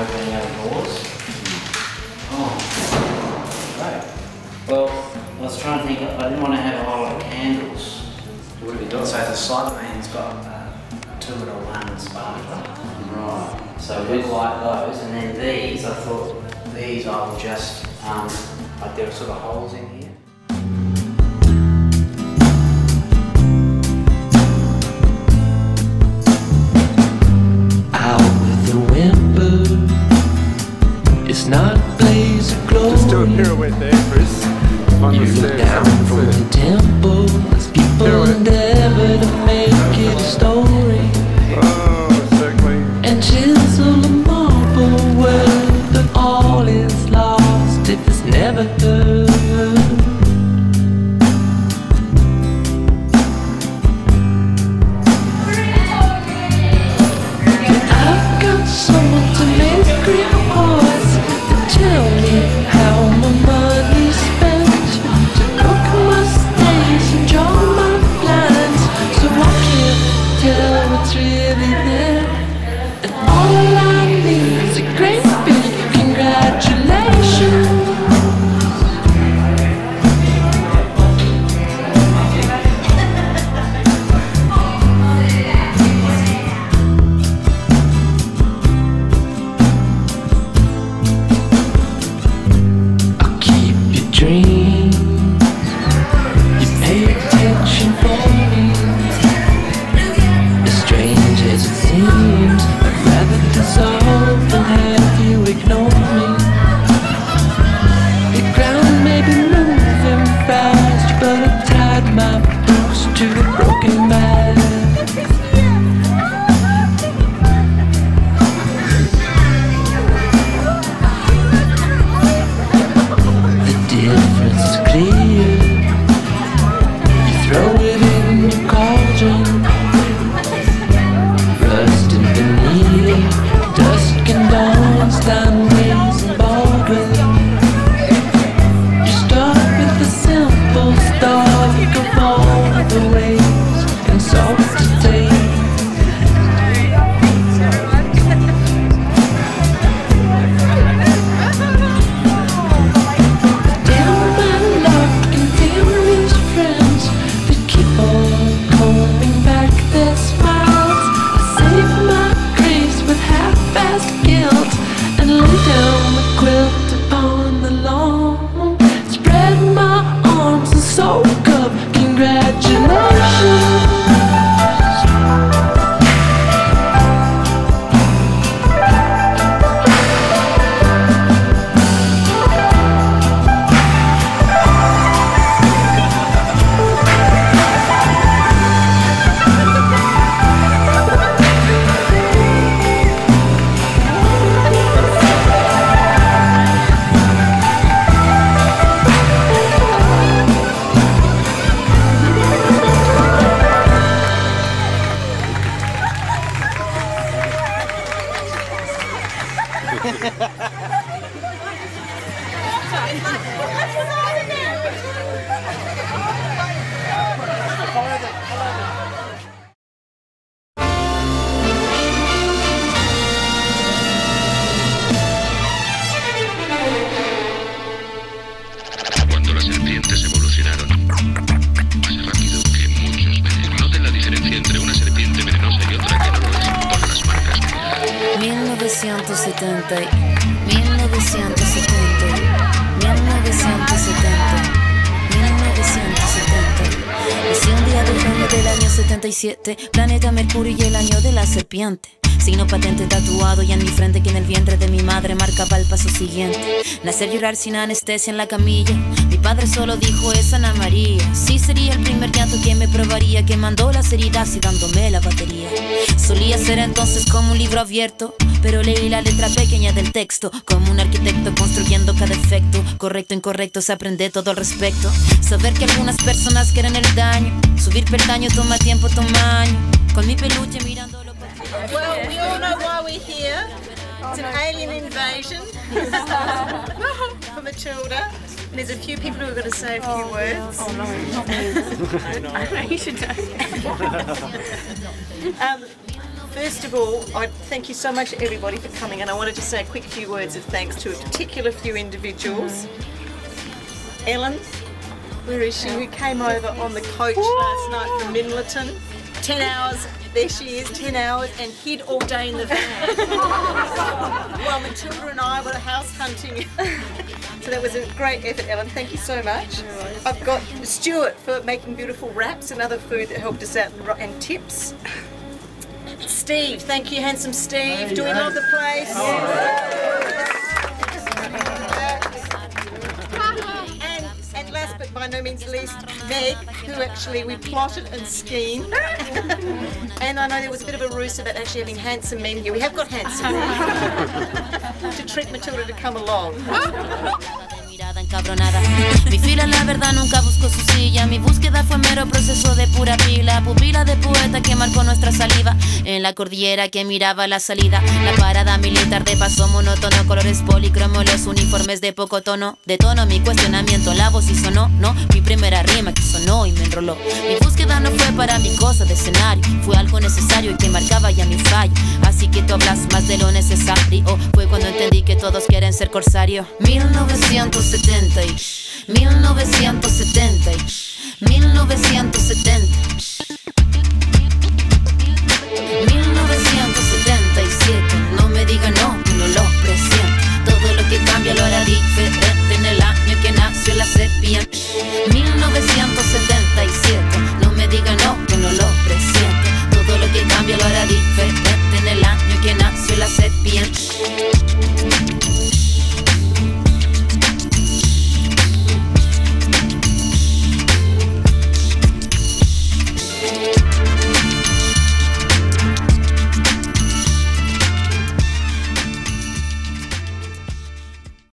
is currently outdoors. Oh, great. Well, I was trying to think, I didn't want to have a whole lot of candles. What have you got? So the side pan's got uh, a two and a one sparkler. Right. So we'll light those, and then these, I thought these I will just, um, like there are sort of holes in here. Down from the temple as people endeavor to 1970, 1970, 1970, 1970. Nací un día del junio del año 77, planeta Mercurio y el año de la serpiente. Signo patente tatuado y en mi frente que en el vientre de mi madre marcaba el paso siguiente. Nacer llorar sin anestesia en la camilla. Mi padre solo dijo es Ana María. Sí sería el primer llanto que me probaría, que mandó las heridas y dándome la batería. Solía ser entonces como un libro abierto, pero leí la letra pequeña del texto, como un arquitecto construyendo cada efecto. Correcto, incorrecto, se aprende todo al respecto. Saber que algunas personas quieren el daño, subir peldaño toma tiempo, toma año. Con mi peluche mirándolo. Well, we all know why we're here. It's an alien invasion for Matilda. And there's a few people who are going to say a few oh, words. Oh no, not me. you should um, First of all, I thank you so much everybody for coming and I wanted to say a quick few words of thanks to a particular few individuals. Mm-hmm. Ellen, where is she, who came over on the coach last night from Minlaton. 10 hours, there she is, 10 hours, and hid all day in the van. Well, Matilda and I were house hunting. so that was a great effort, Ellen. Thank you so much. I've got Stuart for making beautiful wraps and other food that helped us out and tips. Steve, thank you, handsome Steve. Hey, Do we yes. love the place? Oh. By no means least, Meg, who actually we plotted and schemed. and I know there was a bit of a ruse about actually having handsome men here. We have got handsome to trick Matilda to come along. Mi fila, la verdad, nunca buscó su silla. Mi búsqueda fue mero proceso de pura pila. Pupila de poeta que marcó nuestra saliva. En la cordillera que miraba la salida. La parada militar de paso monótono. Colores policromos, los uniformes de poco tono. De tono, mi cuestionamiento, la voz y sonó. No, mi primera rima que sonó y me Mi búsqueda no fue para mi cosa de escenario. Fue algo necesario y que marcaba ya mi fallo. Así que tú hablas más de lo necesario. Fue cuando entendí que todos quieren ser corsario. 1970 y 1970 y 1970